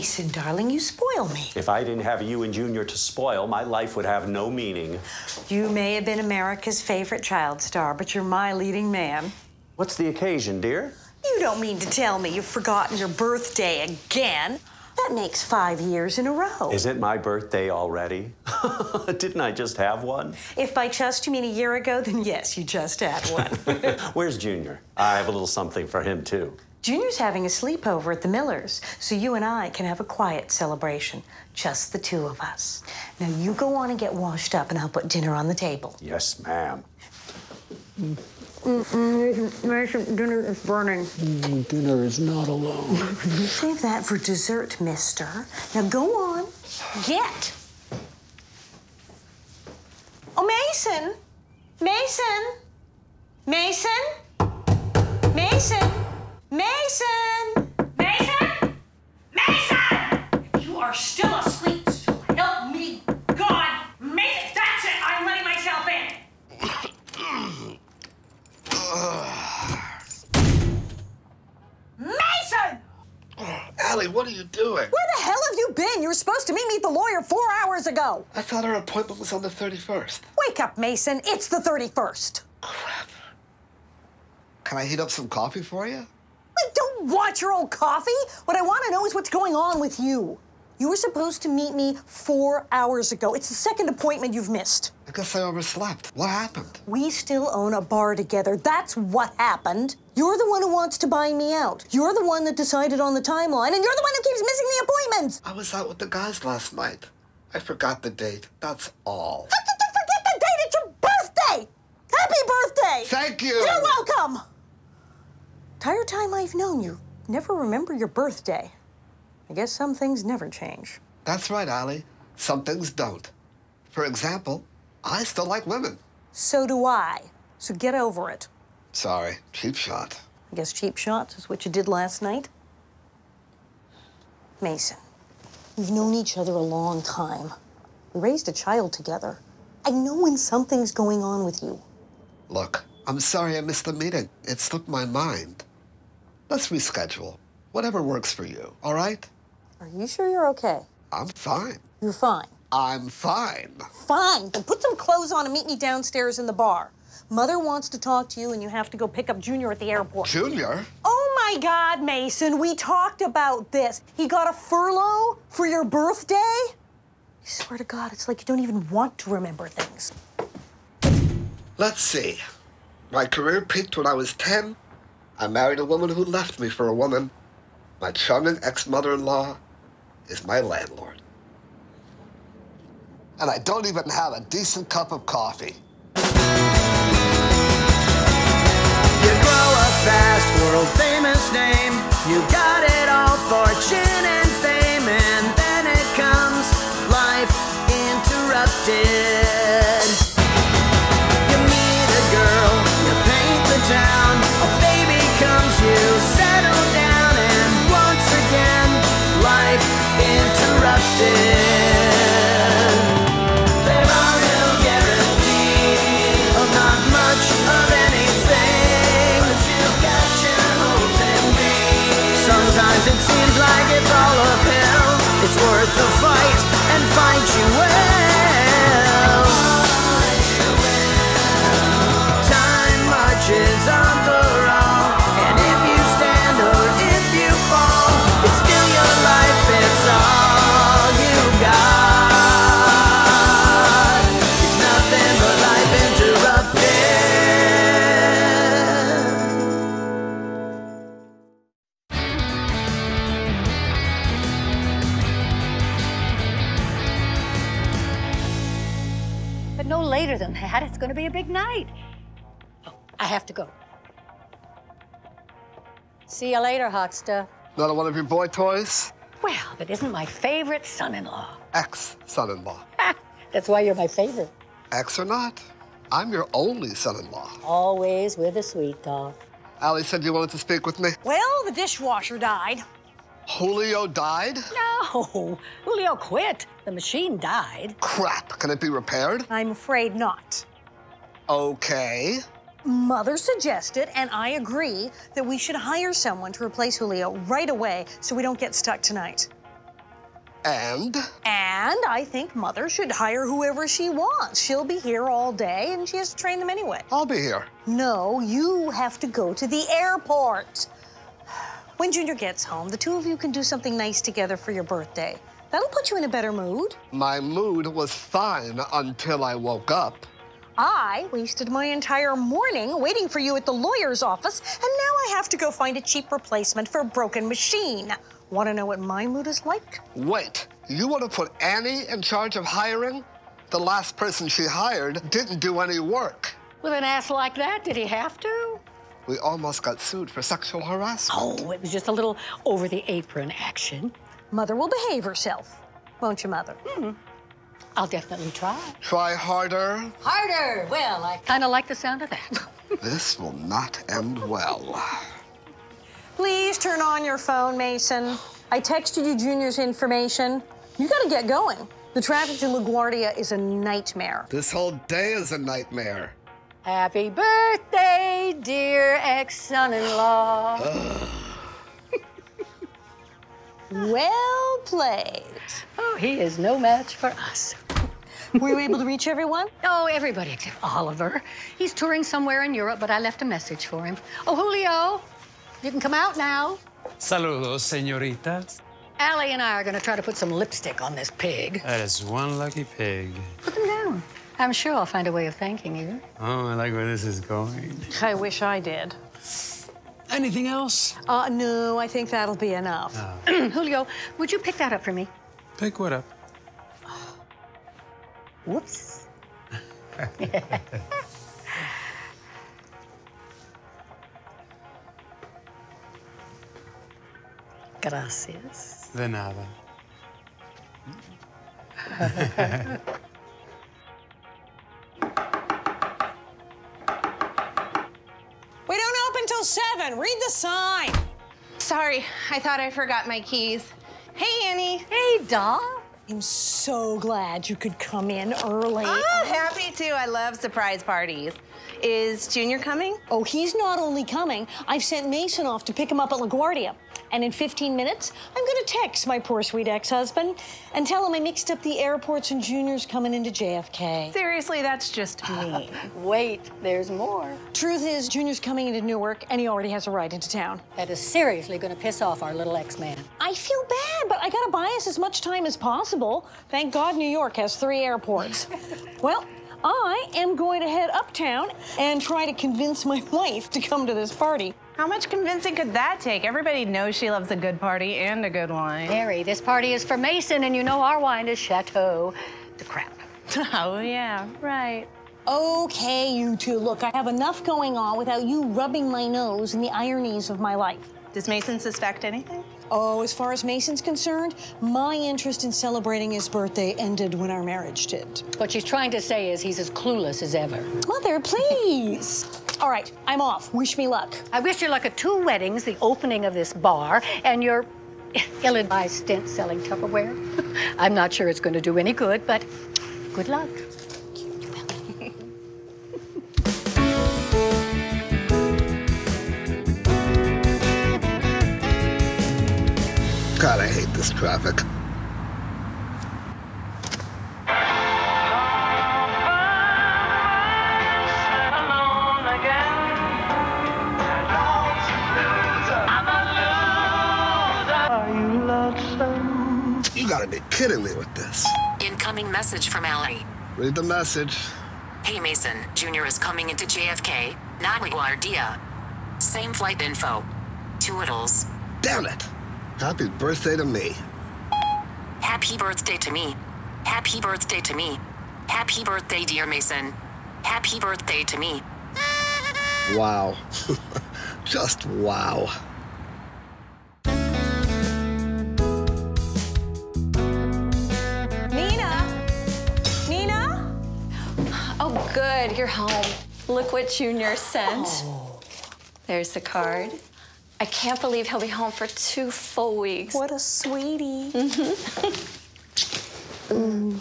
Mason, darling, you spoil me. If I didn't have you and Junior to spoil, my life would have no meaning. You may have been America's favorite child star, but you're my leading man. What's the occasion, dear? You don't mean to tell me you've forgotten your birthday again. That makes five years in a row. Is it my birthday already? Didn't I just have one? If by just you mean a year ago, then yes, you just had one. Where's Junior? I have a little something for him, too. Junior's having a sleepover at the Millers, so you and I can have a quiet celebration. Just the two of us. Now you go on and get washed up, and I'll put dinner on the table. Yes, ma'am. Mason, dinner is burning. Mm, dinner is not alone. Save that for dessert, mister. Now go on. Get. Oh, Mason! Mason! Mason! Mason! Mason! Mason? Mason! You are still asleep, so help me God. Mason, that's it. I'm letting myself in. Mason! Allie, what are you doing? Where the hell have you been? You were supposed to meet me at the lawyer four hours ago. I thought our appointment was on the 31st. Wake up, Mason. It's the 31st. Crap. Can I heat up some coffee for you? Want your old coffee. What I want to know is what's going on with you. You were supposed to meet me four hours ago. It's the second appointment you've missed. I guess I overslept. What happened? We still own a bar together. That's what happened. You're the one who wants to buy me out. You're the one that decided on the timeline, and you're the one who keeps missing the appointments. I was out with the guys last night. I forgot the date. That's all. How did you forget the date? It's your birthday! Happy birthday! Thank you! You're welcome! Entire time I've known you, never remember your birthday. I guess some things never change. That's right, Allie. Some things don't. For example, I still like women. So do I. So get over it. Sorry, cheap shot. I guess cheap shots is what you did last night. Mason, we've known each other a long time. We raised a child together. I know when something's going on with you. Look, I'm sorry I missed the meeting. It slipped my mind. Let's reschedule. Whatever works for you, all right? Are you sure you're okay? I'm fine. You're fine. I'm fine. Fine. Then put some clothes on and meet me downstairs in the bar. Mother wants to talk to you, and you have to go pick up Junior at the airport. Junior? Oh my God, Mason, we talked about this. He got a furlough for your birthday? I swear to God, it's like you don't even want to remember things. Let's see. My career peaked when I was 10. I married a woman who left me for a woman. My charming ex mother in law is my landlord. And I don't even have a decent cup of coffee. You grow a fast, world famous name. You got it all, and you going to be a big night. Oh, I have to go. See you later, hot stuff. Another one of your boy toys? Well, that isn't my favorite son-in-law. Ex son in law. That's why you're my favorite. Ex or not, I'm your only son in law. Always with a sweet talk. Allie said you wanted to speak with me. Well, the dishwasher died. Julio died? No, Julio quit. The machine died. Crap. Can it be repaired? I'm afraid not. Okay. Mother suggested, and I agree, that we should hire someone to replace Julio right away so we don't get stuck tonight. And And I think Mother should hire whoever she wants. She'll be here all day, and she has to train them anyway. I'll be here. No, you have to go to the airport. When Junior gets home, the two of you can do something nice together for your birthday. That'll put you in a better mood. My mood was fine until I woke up. I wasted my entire morning waiting for you at the lawyer's office, and now I have to go find a cheap replacement for a broken machine. Want to know what my mood is like? Wait, you want to put Annie in charge of hiring? The last person she hired didn't do any work. With an ass like that, did he have to? We almost got sued for sexual harassment. Oh, it was just a little over the apron action. Mother will behave herself, won't you, Mother? Hmm. I'll definitely try. Try harder. Harder. Well, I kind of like the sound of that. This will not end well. Please turn on your phone, Mason. I texted you Junior's information. You gotta get going. The traffic to LaGuardia is a nightmare. This whole day is a nightmare. Happy birthday, dear ex-son-in-law. Well played. oh, he is no match for us. Were you able to reach everyone? Oh, everybody except Oliver. He's touring somewhere in Europe, but I left a message for him. Oh, Julio, you can come out now. Saludos, señoritas. Allie and I are going to try to put some lipstick on this pig. That is one lucky pig. Put them down. I'm sure I'll find a way of thanking you. Oh, I like where this is going. I wish I did. Anything else? Uh, no, I think that'll be enough. Julio, would you pick that up for me? Pick what up? Whoops. Gracias. De nada. Read the sign. Sorry, I thought I forgot my keys. Hey, Annie. Hey, Dom. I'm so glad you could come in early. Oh, happy to. I love surprise parties. Is Junior coming? Oh, he's not only coming, I've sent Mason off to pick him up at LaGuardia. And in 15 minutes, I'm gonna text my poor sweet ex-husband and tell him I mixed up the airports and Junior's coming into JFK. Seriously, that's just mean. Wait, there's more. Truth is, Junior's coming into Newark and he already has a ride into town. That is seriously going to piss off our little ex-man. I feel bad, but I gotta buy us as much time as possible. Thank God New York has three airports. well, I am going to head uptown and try to convince my wife to come to this party. How much convincing could that take? Everybody knows she loves a good party and a good wine. Mary, this party is for Mason, and you know our wine is Chateau de Crap. Oh, yeah, right. Okay, you two, look, I have enough going on without you rubbing my nose in the ironies of my life. Does Mason suspect anything? Oh, as far as Mason's concerned, my interest in celebrating his birthday ended when our marriage did. What she's trying to say is he's as clueless as ever. Mother, please. All right, I'm off. Wish me luck. I wish you luck at two weddings, the opening of this bar, and your ill-advised stint selling Tupperware. I'm not sure it's going to do any good, but good luck. This traffic. You gotta be kidding me with this. Incoming message from Allie. Read the message. Hey Mason, Junior is coming into JFK, not LaGuardia. Same flight info. Toodles. Damn it. Happy birthday to me. Happy birthday to me. Happy birthday to me. Happy birthday, dear Mason. Happy birthday to me. Wow. Just wow. Nina? Nina? Oh, good. You're home. Look what Junior sent. Oh. There's the card. I can't believe he'll be home for two full weeks. What a sweetie. mm.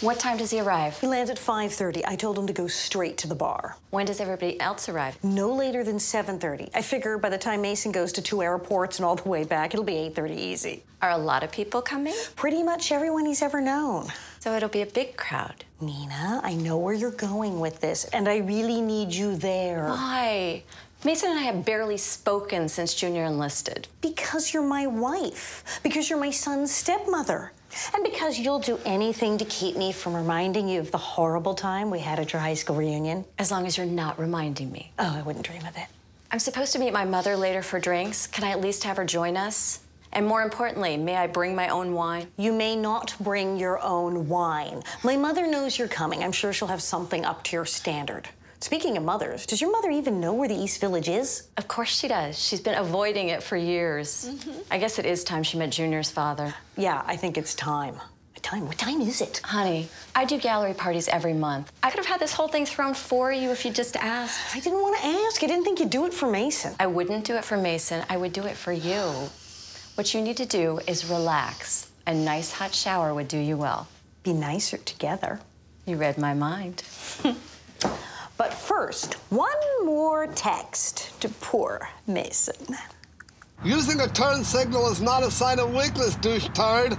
What time does he arrive? He lands at 5.30. I told him to go straight to the bar. When does everybody else arrive? No later than 7.30. I figure by the time Mason goes to two airports and all the way back, it'll be 8.30 easy. Are a lot of people coming? Pretty much everyone he's ever known. So it'll be a big crowd. Nina, I know where you're going with this, and I really need you there. Why? Mason and I have barely spoken since Junior enlisted. Because you're my wife. Because you're my son's stepmother. And because you'll do anything to keep me from reminding you of the horrible time we had at your high school reunion. As long as you're not reminding me. Oh, I wouldn't dream of it. I'm supposed to meet my mother later for drinks. Can I at least have her join us? And more importantly, may I bring my own wine? You may not bring your own wine. My mother knows you're coming. I'm sure she'll have something up to your standard. Speaking of mothers, does your mother even know where the East Village is? Of course she does. She's been avoiding it for years. Mm-hmm. I guess it is time she met Junior's father. Yeah, I think it's time. What time? What time is it? Honey, I do gallery parties every month. I could have had this whole thing thrown for you if you just asked. I didn't want to ask. I didn't think you'd do it for Mason. I wouldn't do it for Mason. I would do it for you. What you need to do is relax. A nice hot shower would do you well. Be nicer together. You read my mind. But first, one more text to poor Mason. Using a turn signal is not a sign of weakness, douche turd.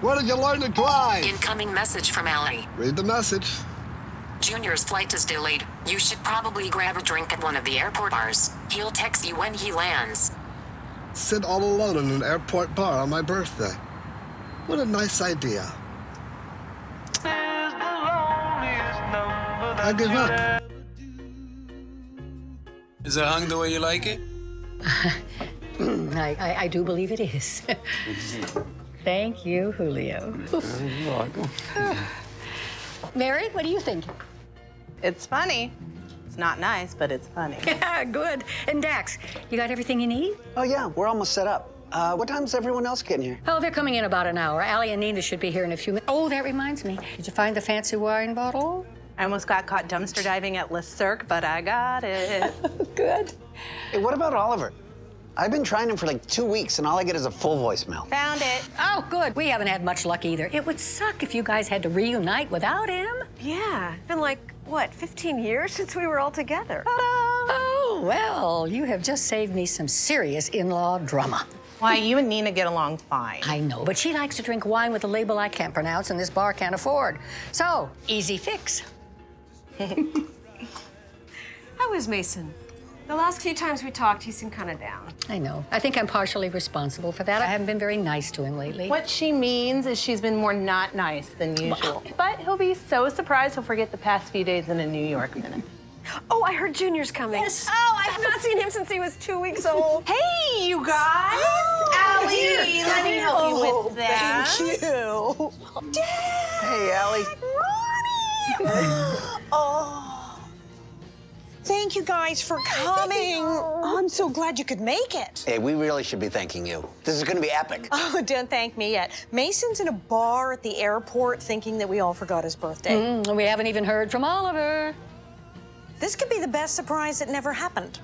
Where did you learn to drive? Incoming message from Allie. Read the message. Junior's flight is delayed. You should probably grab a drink at one of the airport bars. He'll text you when he lands. Sit all alone in an airport bar on my birthday. What a nice idea. I give up. Is it hung the way you like it? I, I, I do believe it is. Thank you, Julio. You're welcome. Mary, what do you think? It's funny. It's not nice, but it's funny. Yeah, good. And Dax, you got everything you need? Oh, yeah, we're almost set up. Uh, what time's everyone else getting here? Oh, they're coming in about an hour. Allie and Nina should be here in a few minutes. Oh, that reminds me. Did you find the fancy wine bottle? I almost got caught dumpster diving at Le Cirque, but I got it. Good. Hey, what about Oliver? I've been trying him for like two weeks, and all I get is a full voicemail. Found it. Oh, good. We haven't had much luck either. It would suck if you guys had to reunite without him. Yeah, it's been like, what, 15 years since we were all together? Oh, well, you have just saved me some serious in-law drama. Why, you and Nina get along fine. I know, but she likes to drink wine with a label I can't pronounce and this bar can't afford. So, easy fix. How is Mason? The last few times we talked, he seemed kind of down. I know. I think I'm partially responsible for that. I haven't been very nice to him lately. What she means is she's been more not nice than usual. But he'll be so surprised he'll forget the past few days in a New York minute. Oh, I heard Junior's coming. Yes. Oh, I've not seen him since he was two weeks old. Hey, you guys! Oh, Allie, dear. let me help you Oh, with that. Thank you. Dad! Hey, Allie. oh. Thank you guys for coming. Oh, I'm so glad you could make it. Hey, we really should be thanking you. This is gonna be epic. Oh, don't thank me yet. Mason's in a bar at the airport thinking that we all forgot his birthday. Mm, we haven't even heard from Oliver. This could be the best surprise that never happened.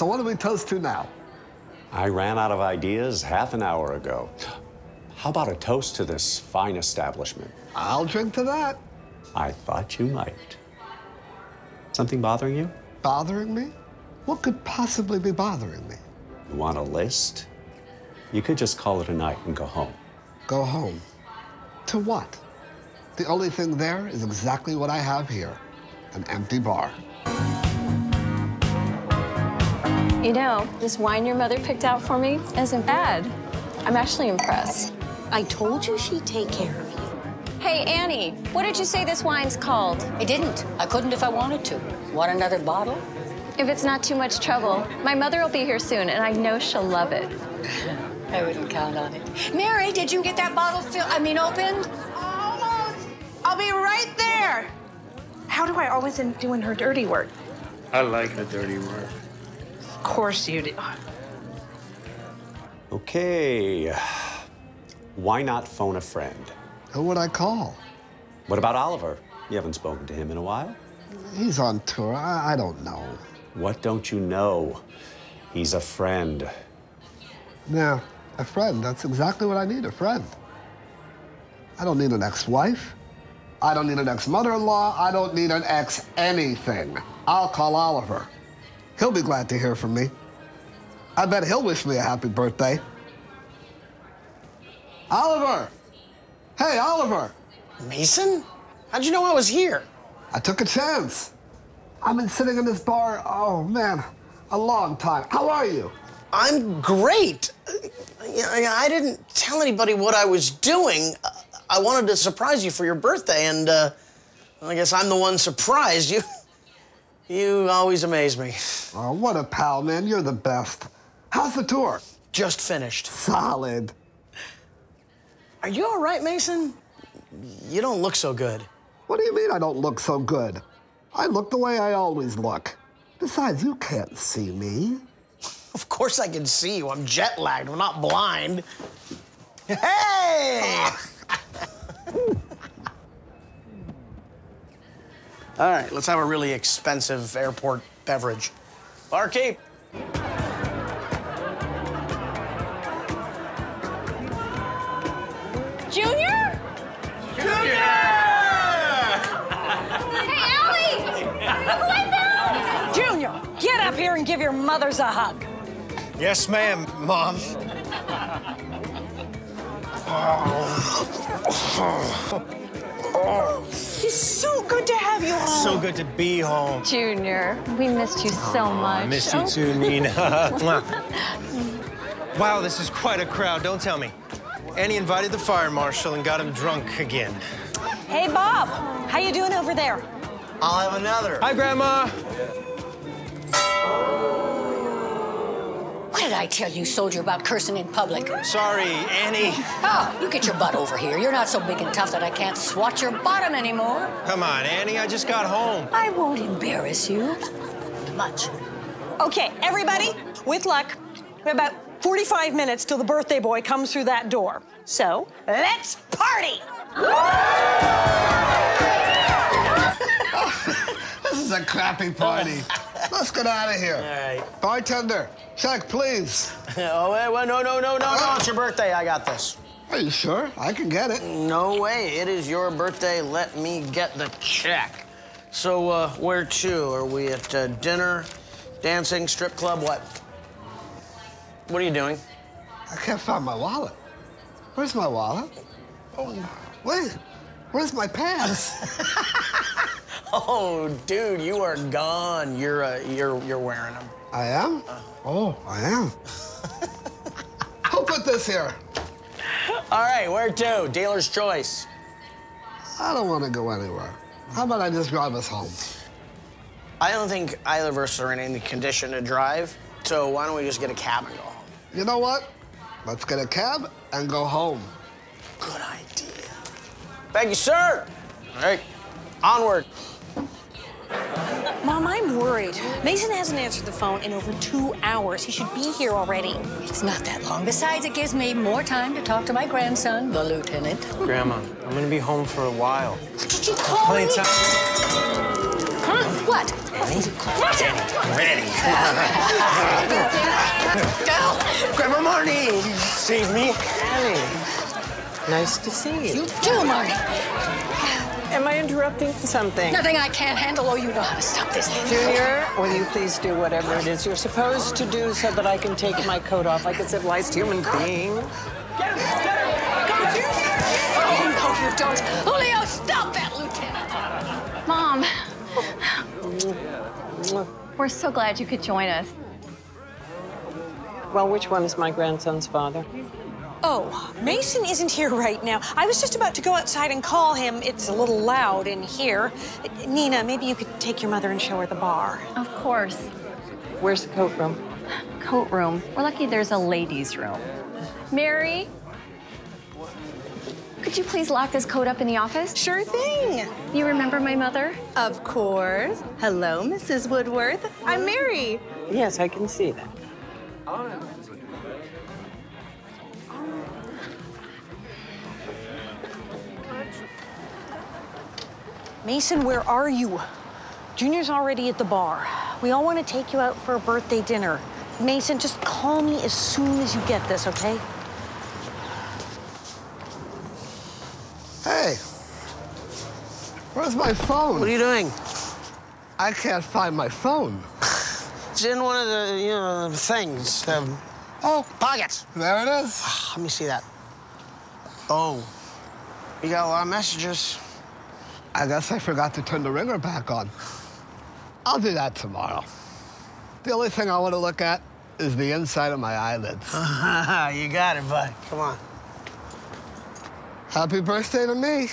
So what do we toast to now? I ran out of ideas half an hour ago. How about a toast to this fine establishment? I'll drink to that. I thought you might. Something bothering you? Bothering me? What could possibly be bothering me? You want a list? You could just call it a night and go home. Go home. To what? The only thing there is exactly what I have here an empty bar. You know, this wine your mother picked out for me isn't bad. I'm actually impressed. I told you she'd take care of you. Hey, Annie, what did you say this wine's called? I didn't. I couldn't if I wanted to. Want another bottle? If it's not too much trouble, my mother will be here soon, and I know she'll love it. I wouldn't count on it. Mary, did you get that bottle filled? I mean, opened? Almost. I'll be right there. How do I always end up doing her dirty work? I like the dirty work. Of course you do. Okay. Why not phone a friend? Who would I call? What about Oliver? You haven't spoken to him in a while. He's on tour. I, I don't know. What don't you know? He's a friend. Yeah, a friend. That's exactly what I need a friend. I don't need an ex wife. I don't need an ex mother in law. I don't need an ex anything. I'll call Oliver. He'll be glad to hear from me. I bet he'll wish me a happy birthday. Oliver! Hey, Oliver! Mason? How'd you know I was here? I took a chance. I've been sitting in this bar, oh man, a long time. How are you? I'm great. I I didn't tell anybody what I was doing. I wanted to surprise you for your birthday, and uh, I guess I'm the one surprised. You, you always amaze me. Oh, what a pal, man. You're the best. How's the tour? Just finished. Solid. Are you all right, Mason? You don't look so good. What do you mean I don't look so good? I look the way I always look. Besides, you can't see me. Of course I can see you. I'm jet lagged. I'm not blind. Hey! All right, let's have a really expensive airport beverage. Barkeep. Junior? Junior! Hey, Allie! Look who I found! Junior, get up here and give your mothers a hug. Yes, ma'am, Mom. Oh. It's so good to have you home. So good to be home. Junior, we missed you so oh, much. I missed you Oh. too, Nina. Wow, this is quite a crowd, don't tell me. Annie invited the fire marshal and got him drunk again. Hey, Bob. How you doing over there? I'll have another. Hi, Grandma. What did I tell you, soldier, about cursing in public? Sorry, Annie. Oh, you get your butt over here. You're not so big and tough that I can't swat your bottom anymore. Come on, Annie, I just got home. I won't embarrass you. Much. Okay, everybody, with luck, we have about 45 minutes till the birthday boy comes through that door. So, let's party! This is a crappy party. Let's get out of here. All right. Bartender, check, please. oh, wait, wait, no, no, no, no, no. It's your birthday. I got this. Are you sure? I can get it. No way. It is your birthday. Let me get the check. So, uh, where to? Are we at uh, dinner, dancing, strip club? What? What are you doing? I can't find my wallet. Where's my wallet? Oh, wait. Where's my pants? Oh, dude, you are gone. You're uh, you're you're wearing them. I am? Oh, oh. I am. Who put this here? All right, where to? Dealer's choice. I don't want to go anywhere. How about I just drive us home? I don't think either of us are in any condition to drive. So why don't we just get a cab and go home? You know what? Let's get a cab and go home. Good idea. Thank you, sir. All right, onward. Mom, I'm worried. Mason hasn't answered the phone in over two hours. He should be here already. It's not that long. Besides, it gives me more time to talk to my grandson, the lieutenant. Grandma, I'm gonna be home for a while. Did you call Plenty me? of time. Huh? What? Ready. Grandma Marnie, save me. Nice to see you. You too, Marty. Am I interrupting something? Nothing I can't handle. Oh, you know how to stop this. Junior, will you please do whatever it is you're supposed to do so that I can take my coat off like a civilized human being? Get him! Come junior! Oh, no, you don't. Julio, stop that, Lieutenant. Mom, we're so glad you could join us. Well, which one is my grandson's father? Oh, Mason isn't here right now. I was just about to go outside and call him. It's a little loud in here. Nina, maybe you could take your mother and show her the bar. Of course. Where's the coat room? Coat room. We're lucky there's a ladies' room. Mary, could you please lock this coat up in the office? Sure thing. You remember my mother? Of course. Hello, Mrs. Woodworth. I'm Mary. Yes, I can see that. Mason, where are you? Junior's already at the bar. We all want to take you out for a birthday dinner. Mason, just call me as soon as you get this, okay? Hey, where's my phone? What are you doing? I can't find my phone. It's in one of the, you know, the things. The, oh, pockets. There it is. Ah, let me see that. Oh, you got a lot of messages. I guess I forgot to turn the ringer back on. I'll do that tomorrow. The only thing I want to look at is the inside of my eyelids. you got it, bud. Come on. Happy birthday to me.